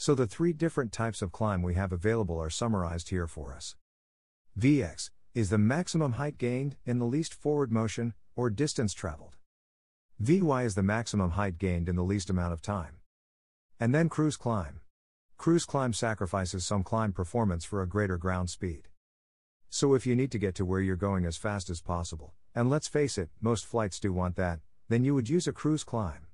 So the three different types of climb we have available are summarized here for us. Vx is the maximum height gained in the least forward motion or distance traveled. Vy is the maximum height gained in the least amount of time. And then cruise climb. Cruise climb sacrifices some climb performance for a greater ground speed. So if you need to get to where you're going as fast as possible, and let's face it, most flights do want that, then you would use a cruise climb.